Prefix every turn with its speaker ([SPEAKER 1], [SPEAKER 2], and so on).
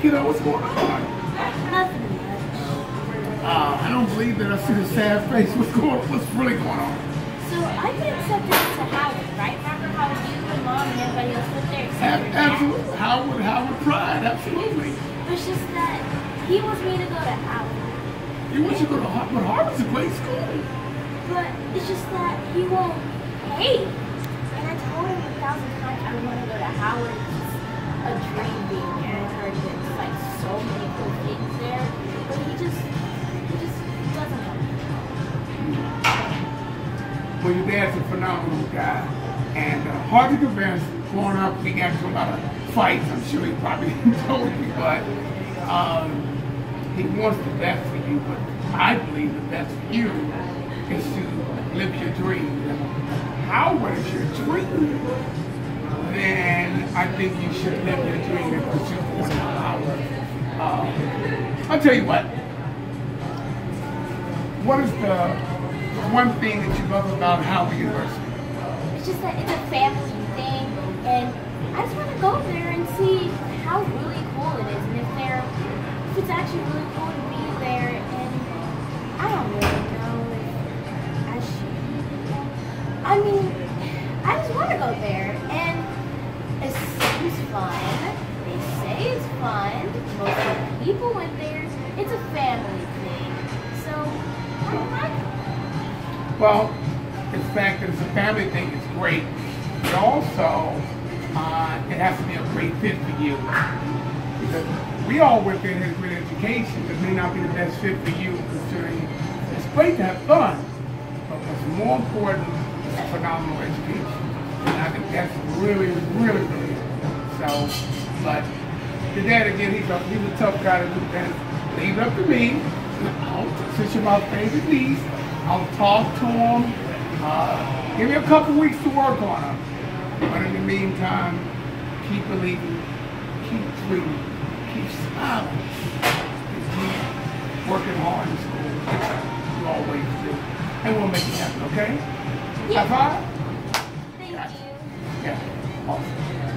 [SPEAKER 1] kiddo? What's going on?
[SPEAKER 2] Nothing much.
[SPEAKER 1] Uh, I don't believe that I see the sad face. What's going? What's really going on?
[SPEAKER 2] So I get accepted to Howard, right? Remember how you and mom and everybody else went there except
[SPEAKER 1] Ab-? Absolutely. Howard, Howard Pride. Absolutely.
[SPEAKER 2] It's just that he wants me to go to Harvard.
[SPEAKER 1] He wants you to go to Harvard? But Harvard's a great school.
[SPEAKER 2] But it's just that he won't pay. And I told him a thousand times I want to go to Howard. It's a dream being there.
[SPEAKER 1] Well, your dad's a phenomenal guy, and uh, hard to convince. Growing up, he got into a lot of fights. I'm sure he probably told you, but um, he wants the best for you. But I believe the best for you is to live your dreams. And Howard is your dream. Then I think you should live your dream and pursue one of Howard. Uh, I'll tell you what. What is the one thing that you love about Howard University?
[SPEAKER 2] It's just that it's a family thing, and I just want to go there and see how really cool it is, and if they're, if it's actually really cool to be there, and I don't really know if I should. I mean, I just want to go there, and it seems fun. They say it's fun. Most of the people went there. It's a family
[SPEAKER 1] Well, the fact it's a family thing is great, but also uh, it has to be a great fit for you. Because we all went there and great education, it may not be the best fit for you considering it's great to have fun, but what's more important is a phenomenal education. And I think that's really, really, really important. So, but your dad again, he's a, he's a tough guy to do that. Leave it up to me. I'll, since you're my favorite niece, I'll talk to him. Uh, give me a couple weeks to work on him, But in the meantime, keep believing, keep dreaming, keep smiling. Working hard in school. You always do. And we'll make it happen, okay?
[SPEAKER 2] Yeah.
[SPEAKER 1] High five? Thank you. Yeah. Awesome.